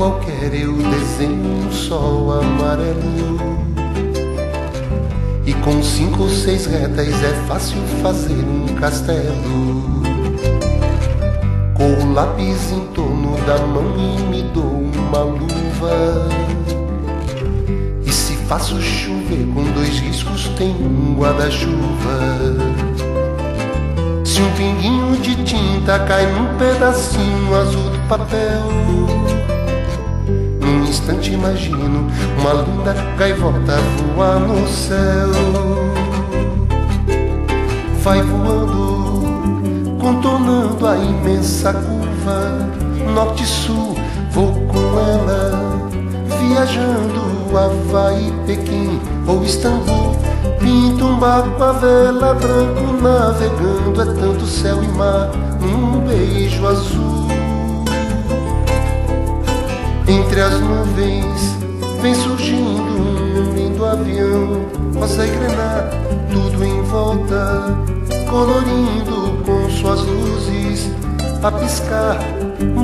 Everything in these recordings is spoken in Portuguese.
qualquer eu desenho um sol amarelo. E com cinco ou seis retas é fácil fazer um castelo. Com o lápis em torno da mão e me dou uma luva. E se faço chover com dois riscos, tem um guarda-chuva. Se um pinguinho de tinta cai num pedacinho azul do papel. Num instante imagino uma linda gaivota voar no céu. Vai voando, contornando a imensa curva. Norte-sul, vou com ela Viajando Havaí, Pequim ou Istambul. Pinta um barco a vela branco navegando É tanto céu e mar num beijo azul. Entre as nuvens vem surgindo um lindo avião Passa a tudo em volta Colorindo com suas luzes. A piscar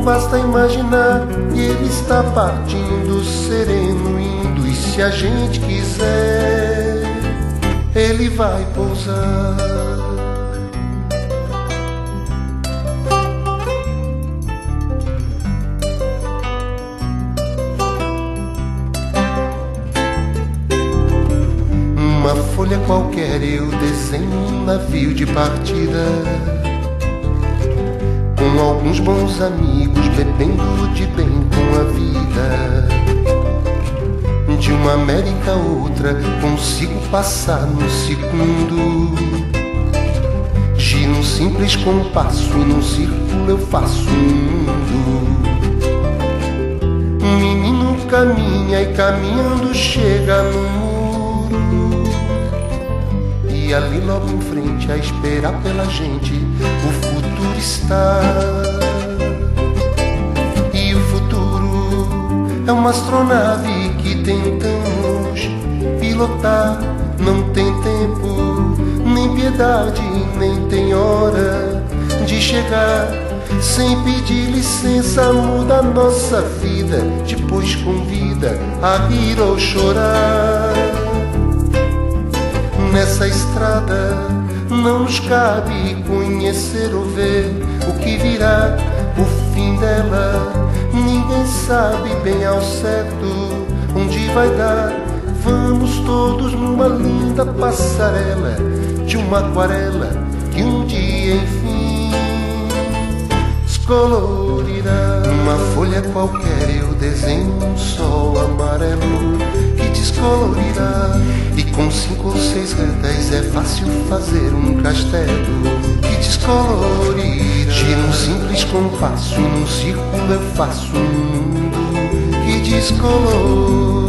Basta imaginar e ele está partindo sereno se a gente quiser ele vai pousar. Uma folha qualquer eu desenho um navio de partida Com alguns bons amigos bebendo de bem com a vida uma América outra consigo passar no segundo. Giro um simples compasso e num círculo eu faço um mundo. Um menino caminha e caminhando chega no muro. E ali logo em frente a esperar pela gente o futuro está. E o futuro é uma astronave tentamos pilotar. Não tem tempo, nem piedade, nem tem hora de chegar. Sem pedir licença, muda nossa vida. Depois convida a rir ou chorar. Nessa estrada não nos cabe conhecer ou ver o que virá, o fim dela. Ninguém sabe bem ao certo onde vai dar. Vamos todos numa linda passarela de uma aquarela que um dia enfim descolorirá. Numa folha qualquer eu desenho um sol amarelo que descolorirá. E com cinco ou seis retas é fácil fazer um castelo que descolorirá. Gira um simples compasso num círculo eu faço um mundo que descolor.